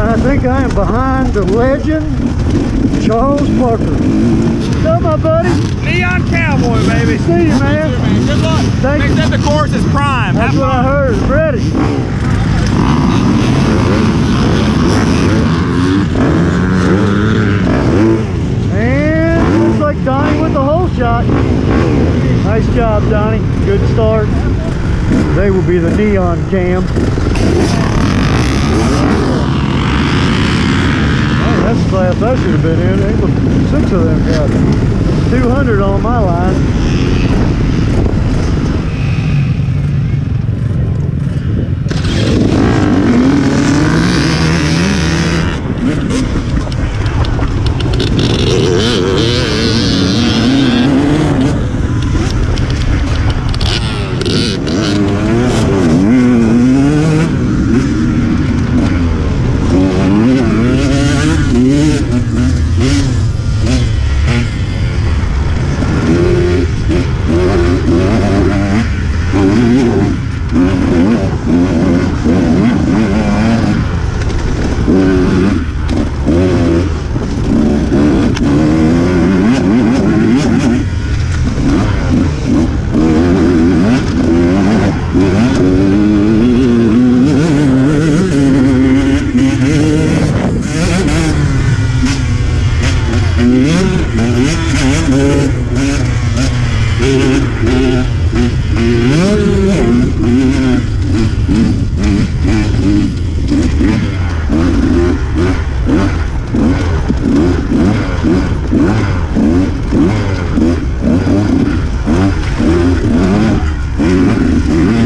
I think I am behind the legend, Charles Parker. What's up, my buddy? Neon Cowboy, baby. See you, man. Good luck. Thank Next you. up, the course is prime. That's Have what I heard. Ready. And looks like Donnie with the hole shot. Nice job, Donnie. Good start. They will be the neon cam. Man, that's the class I should have been in. But six of them got 200 on my line. Mm-hmm.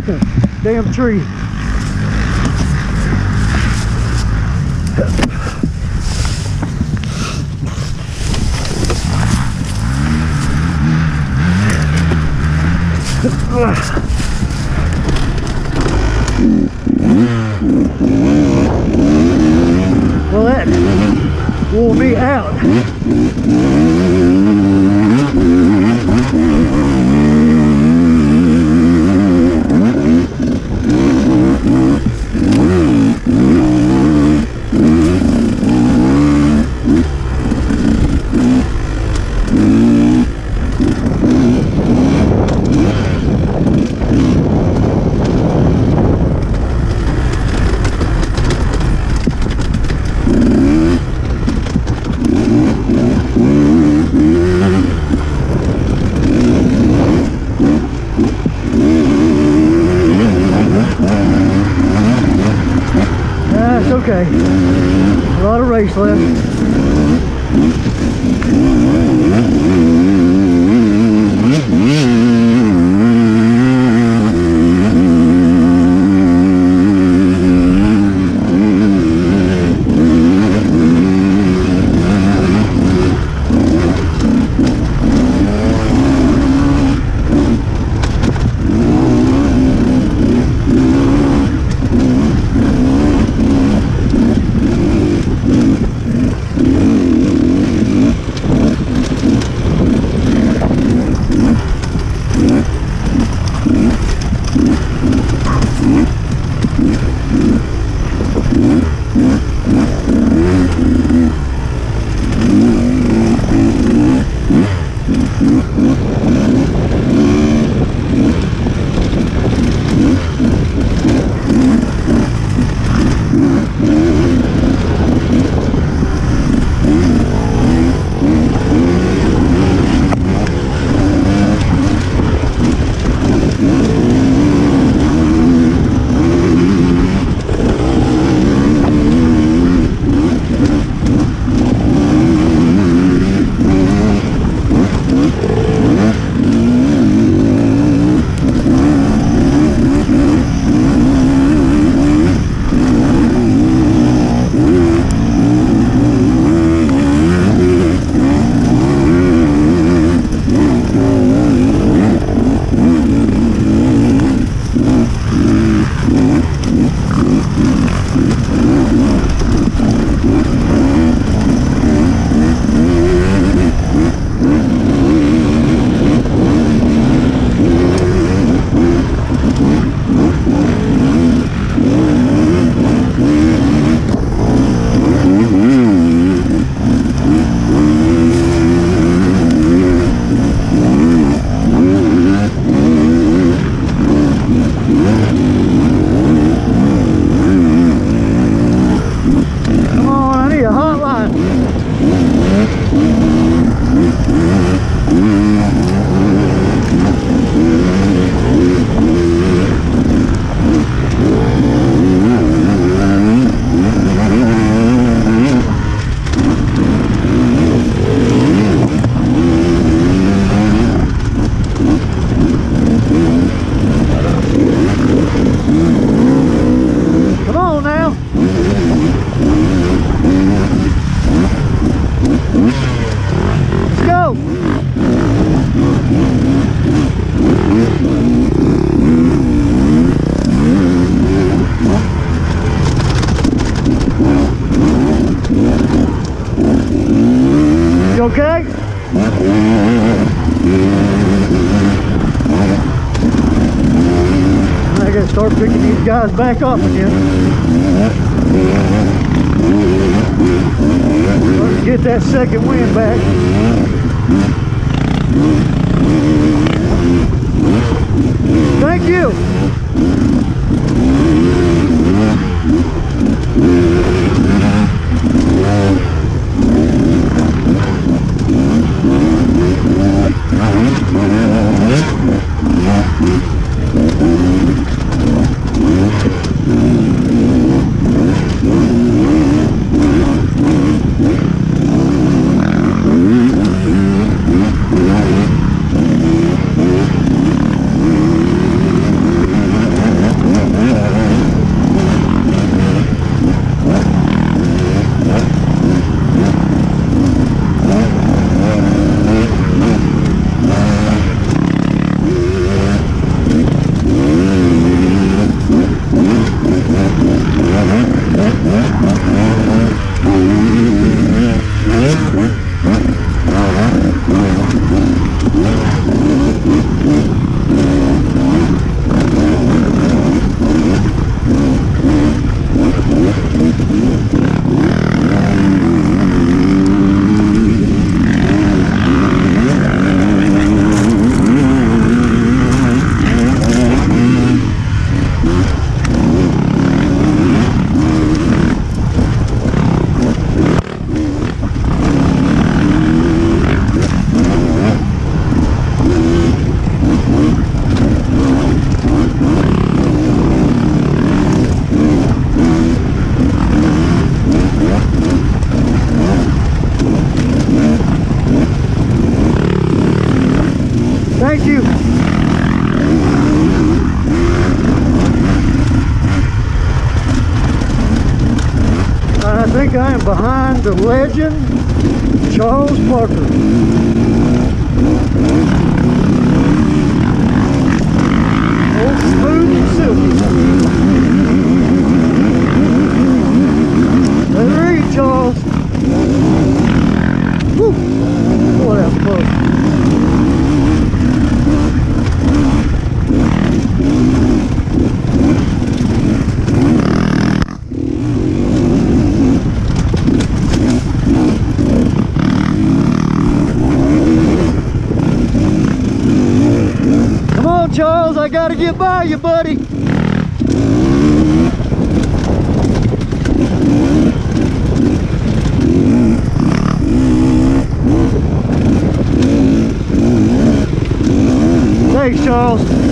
Crap, I'm stuck in a damn tree. Well, that wore me out. That's okay. A lot of race left. gotta get by you, buddy. Thanks, Charles.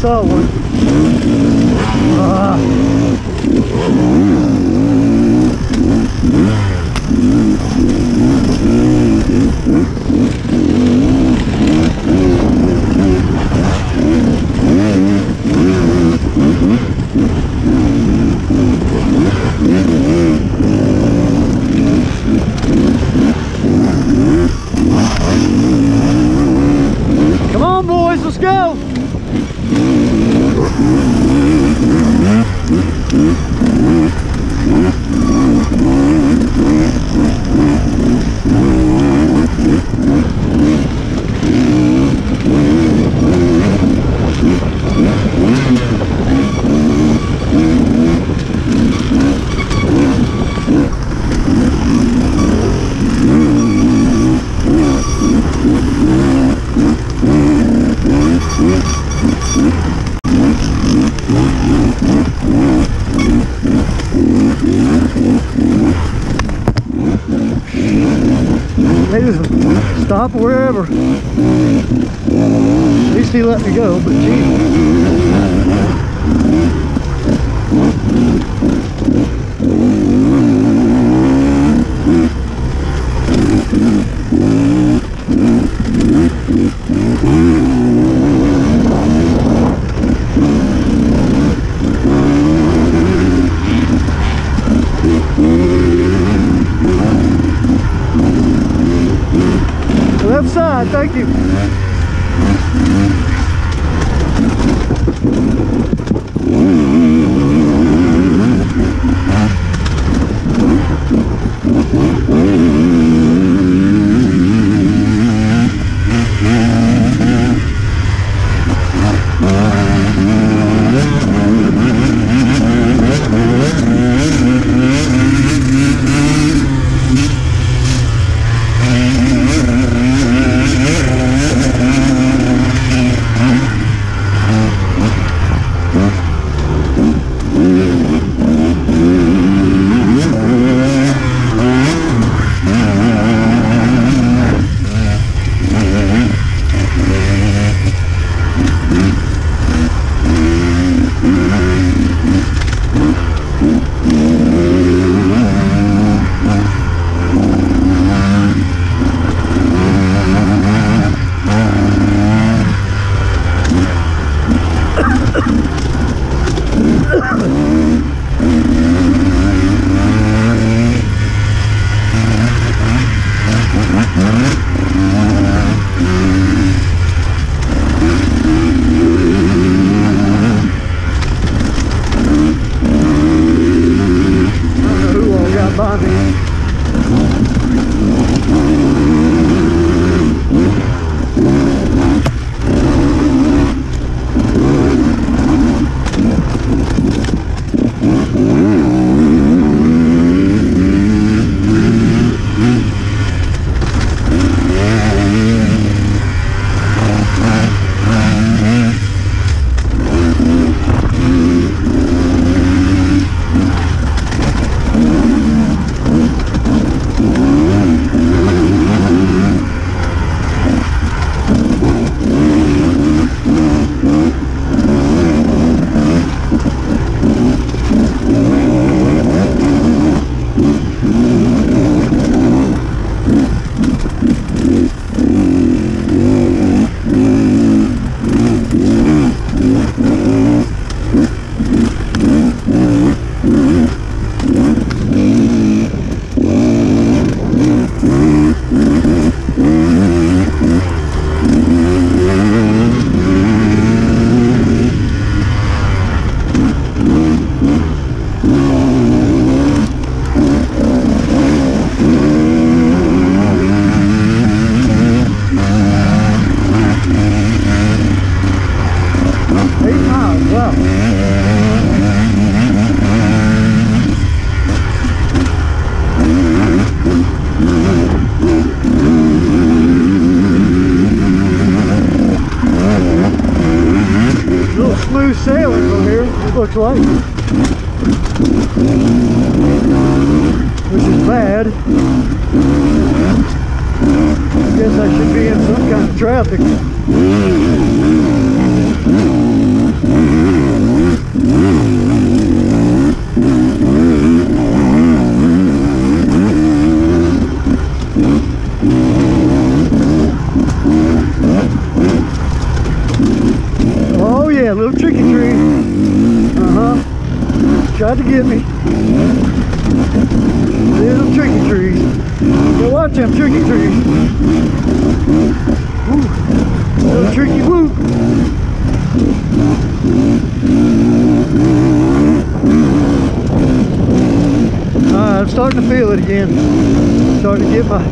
saw one. Uh.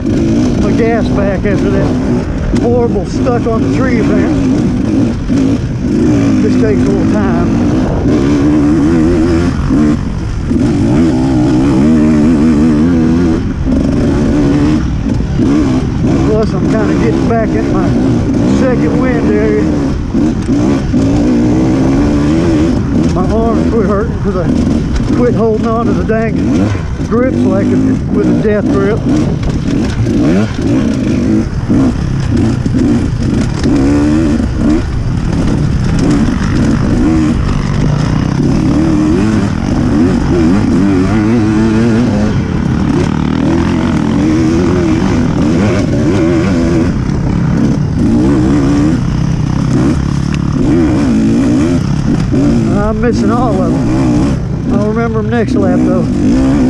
My, gas back after that horrible stuck on the tree event. This takes a little time. Plus, I'm kind of getting back in my second wind area. My arms quit hurting because I quit holding on to the dang grips like with a death grip. I'm missing all of them. I'll remember them next lap though.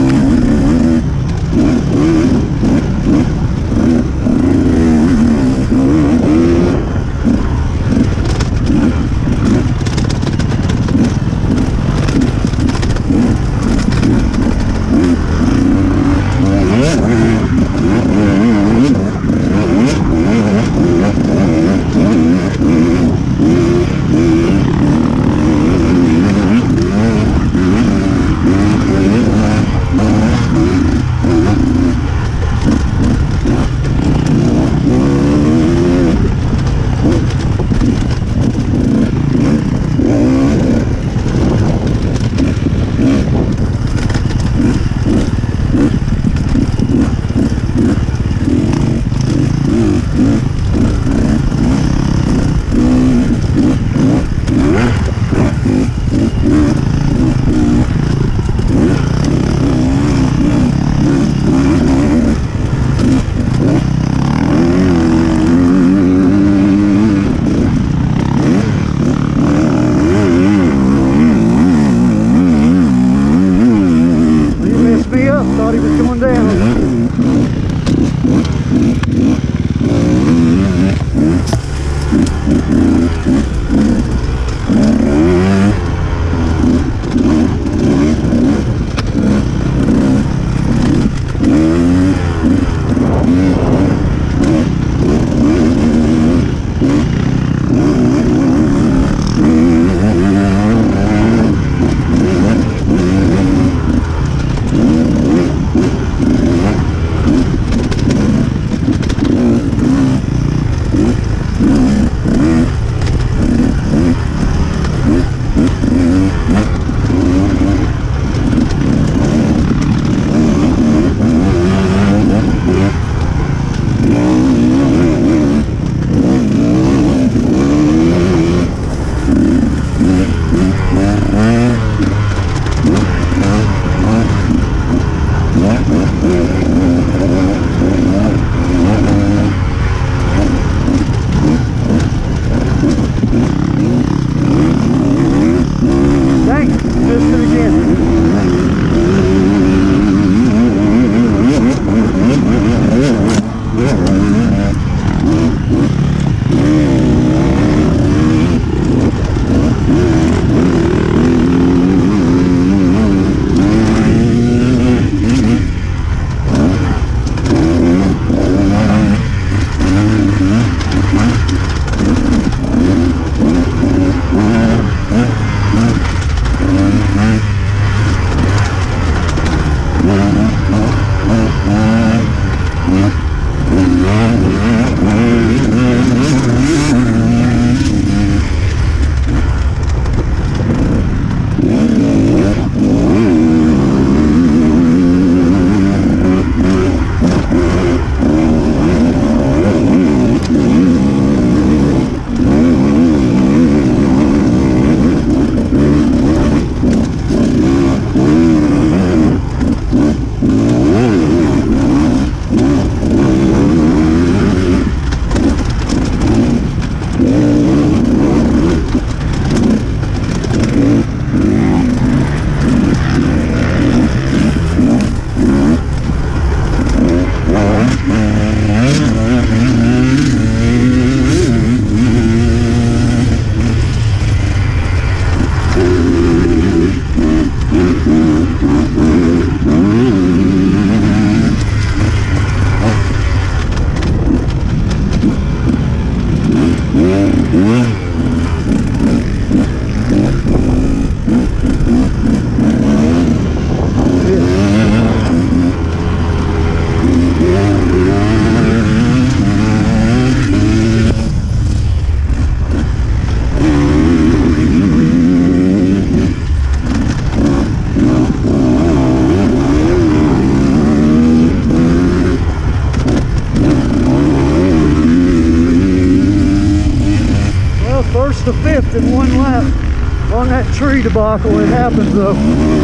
Debacle. It happens though.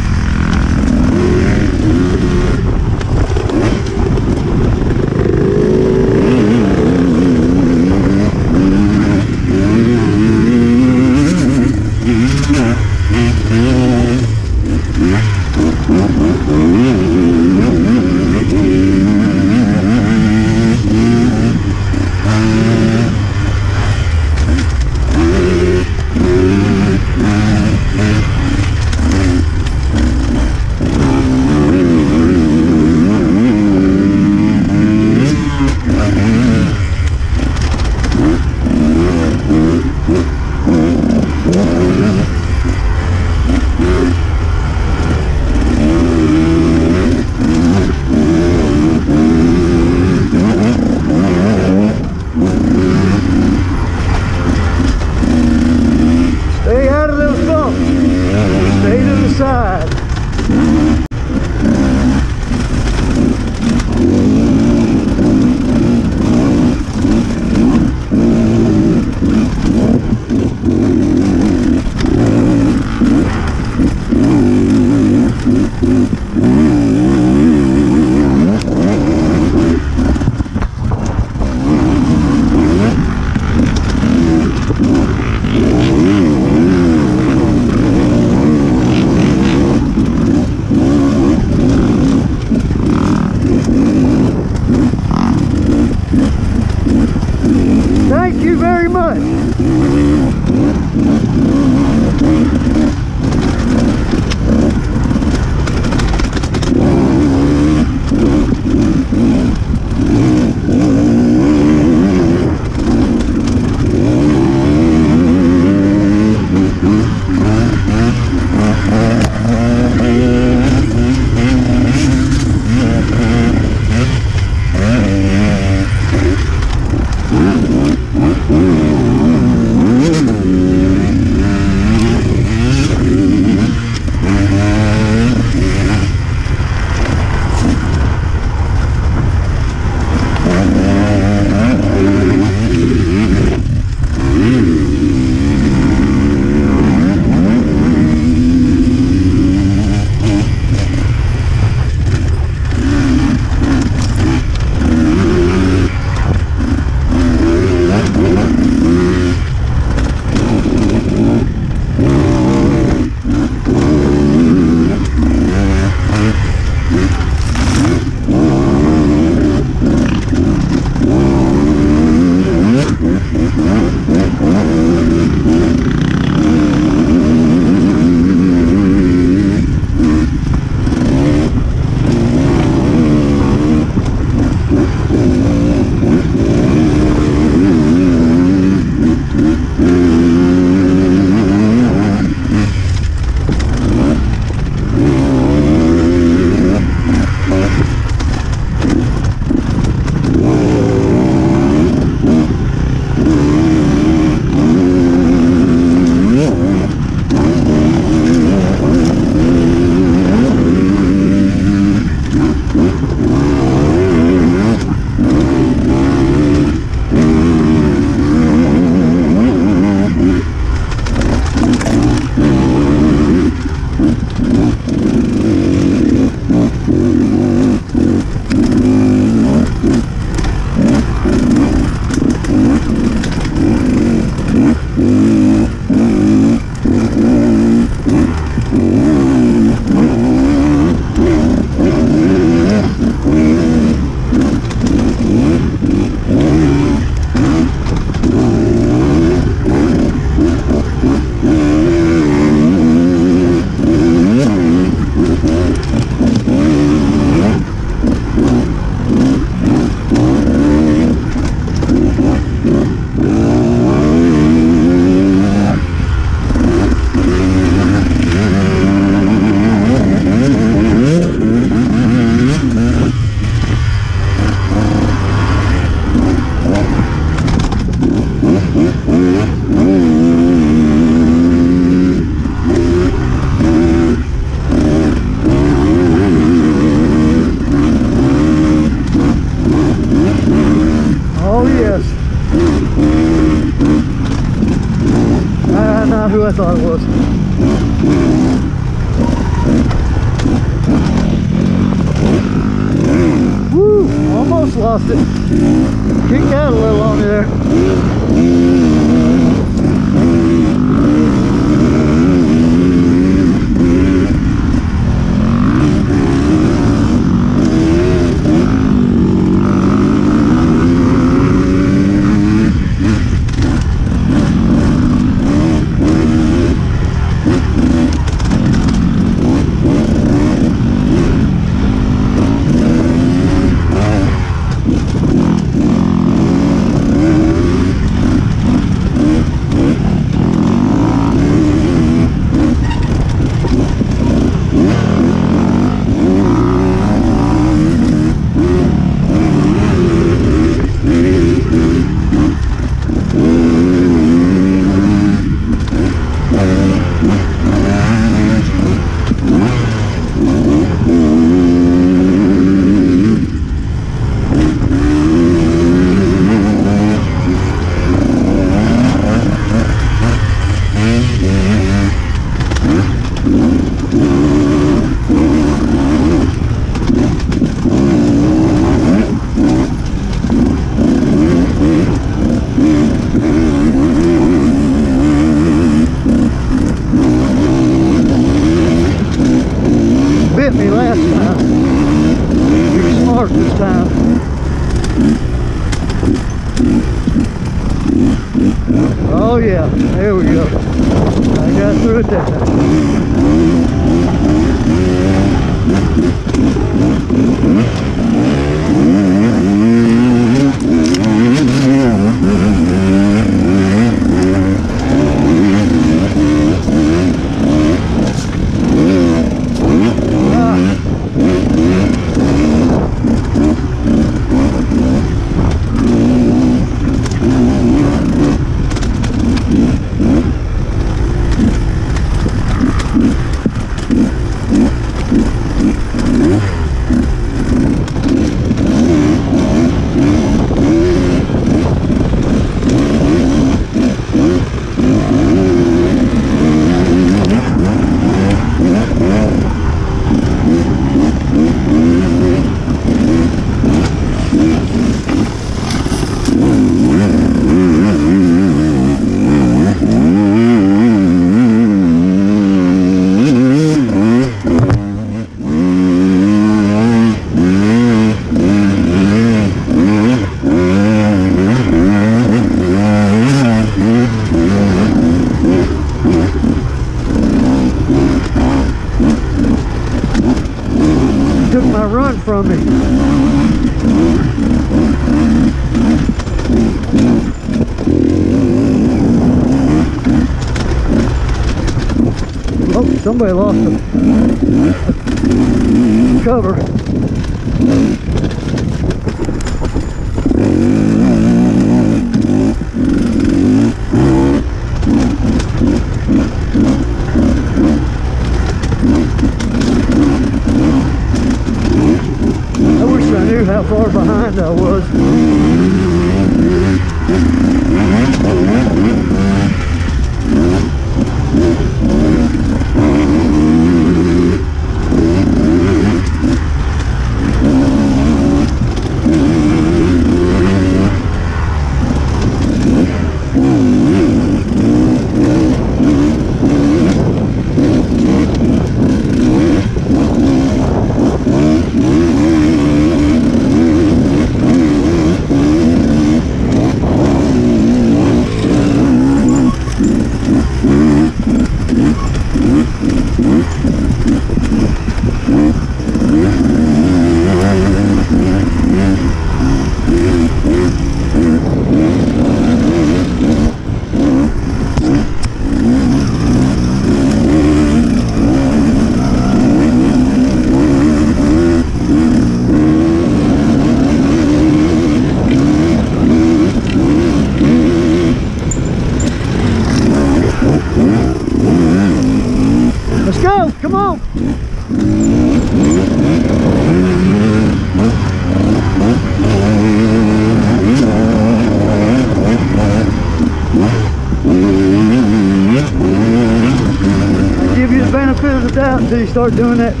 Start doing that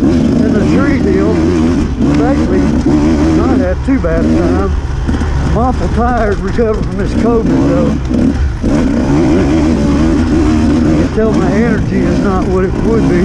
and the tree deal, I've actually not had too bad a time. I'm awful tired recovering from this COVID though. I can tell my energy is not what it would be.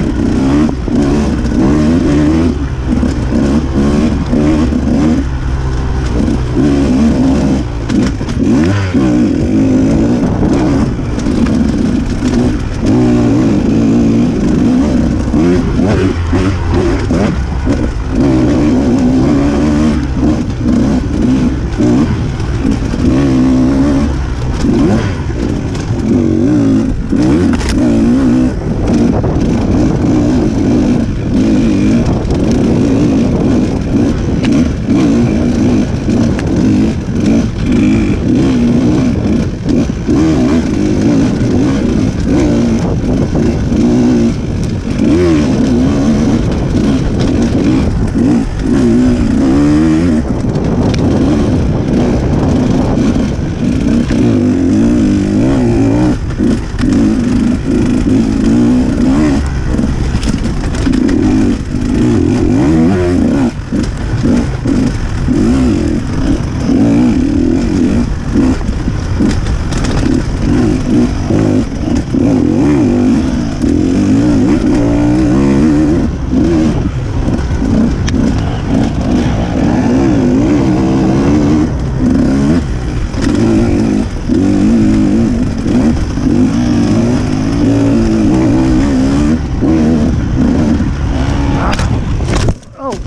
Oh,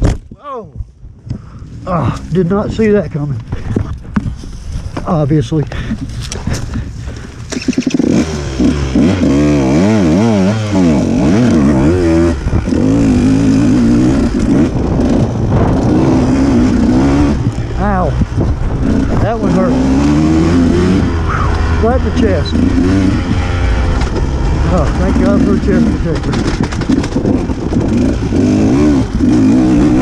oh. Ah, did not see that coming. Obviously. Ow. That one hurt. Right the chest. Oh, thank God for a chest protector.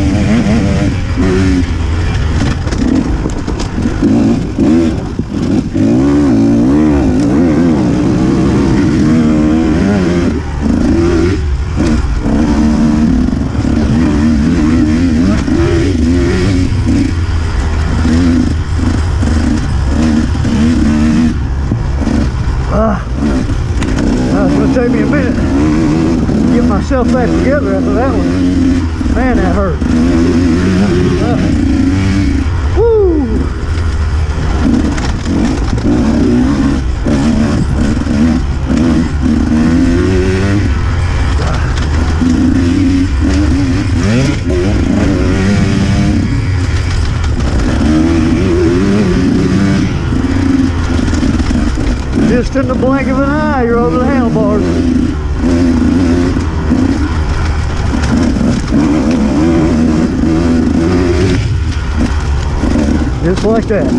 myself back together after that one. Man, that hurt. Uh, woo! Just in the blink of an eye, you're over the handlebars. Just like that. I'm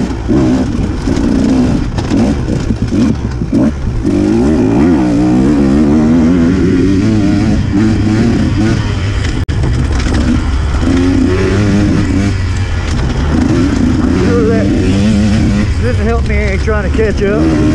sure that didn't help me any trying to catch up.